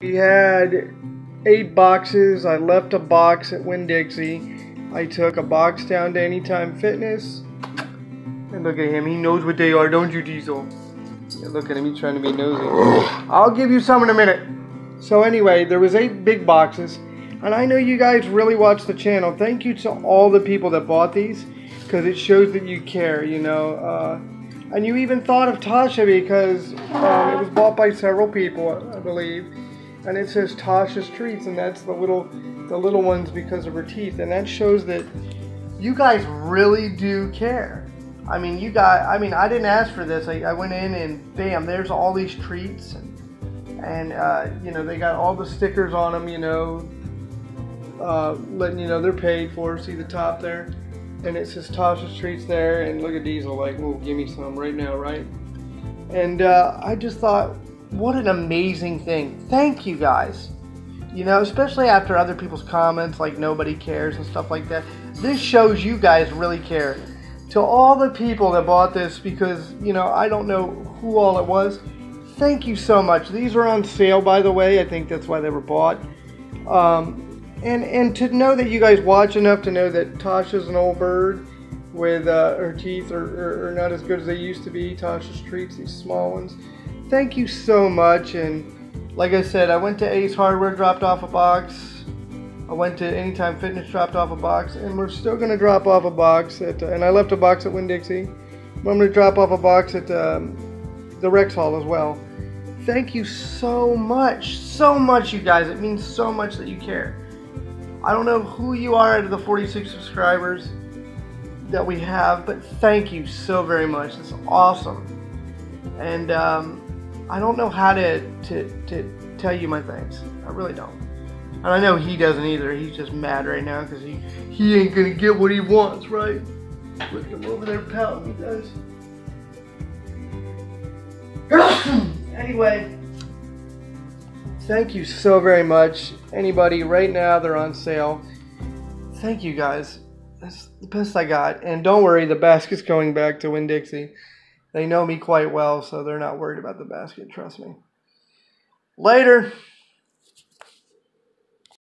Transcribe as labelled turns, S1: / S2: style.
S1: We had eight boxes. I left a box at Winn Dixie. I took a box down to Anytime Fitness. And look at him. He knows what they are, don't you, Diesel? Yeah, look at him. He's trying to be nosy. I'll give you some in a minute. So anyway, there was eight big boxes. And I know you guys really watch the channel. Thank you to all the people that bought these. Because it shows that you care, you know. Uh, and you even thought of Tasha because um, it was bought by several people, I believe. And it says Tasha's Treats, and that's the little, the little ones because of her teeth. And that shows that you guys really do care. I mean, you guys, I mean, I didn't ask for this. I, I went in and bam, there's all these treats. And, and uh, you know, they got all the stickers on them, you know, uh, letting you know they're paid for. See the top there? And it says Tasha's Treats there. And look at Diesel, like, well, give me some right now, right? And uh, I just thought, what an amazing thing. Thank you guys. You know, especially after other people's comments, like nobody cares and stuff like that. This shows you guys really care. To all the people that bought this, because, you know, I don't know who all it was, thank you so much. These are on sale, by the way. I think that's why they were bought. Um, and and to know that you guys watch enough to know that Tasha's an old bird with uh, her teeth are, are, are, not as good as they used to be. Tasha's treats, these small ones. Thank you so much. And like I said, I went to Ace Hardware, dropped off a box. I went to Anytime Fitness, dropped off a box, and we're still going to drop off a box at. Uh, and I left a box at Winn Dixie. I'm going to drop off a box at um, the Rex Hall as well. Thank you so much, so much, you guys. It means so much that you care. I don't know who you are out of the 46 subscribers that we have, but thank you so very much. It's awesome. And um, I don't know how to, to, to tell you my thanks. I really don't. And I know he doesn't either. He's just mad right now because he, he ain't going to get what he wants, right? Look at him over there pouting, he does. anyway, thank you so very much. Anybody, right now they're on sale. Thank you guys. That's the best I got. And don't worry, the basket's going back to Winn Dixie. They know me quite well, so they're not worried about the basket, trust me. Later.